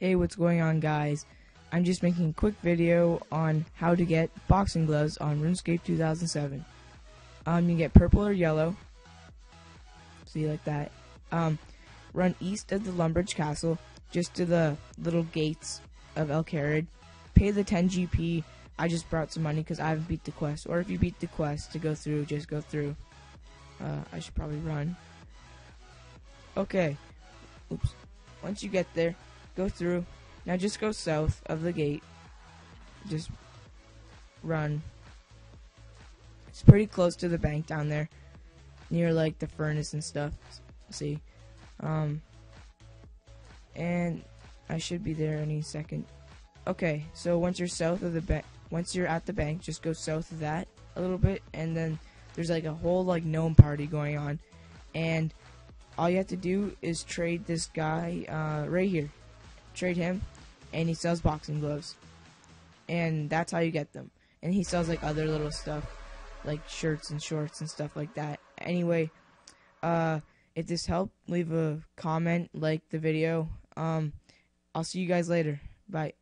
Hey, what's going on, guys? I'm just making a quick video on how to get boxing gloves on RuneScape 2007. Um, you get purple or yellow. See, like that. Um, run east of the Lumbridge Castle, just to the little gates of Al Kharid. Pay the 10 GP. I just brought some money because I haven't beat the quest. Or if you beat the quest to go through, just go through. Uh, I should probably run. Okay. Oops. Once you get there, go through. Now just go south of the gate. Just run. It's pretty close to the bank down there. Near like the furnace and stuff. See? Um and I should be there any second. Okay, so once you're south of the bank once you're at the bank, just go south of that a little bit and then there's like a whole like gnome party going on and all you have to do is trade this guy uh, right here. Trade him, and he sells boxing gloves, and that's how you get them. And he sells like other little stuff, like shirts and shorts and stuff like that. Anyway, uh, if this helped, leave a comment, like the video. Um, I'll see you guys later. Bye.